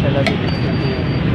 माशाल्लाह से देखते हैं।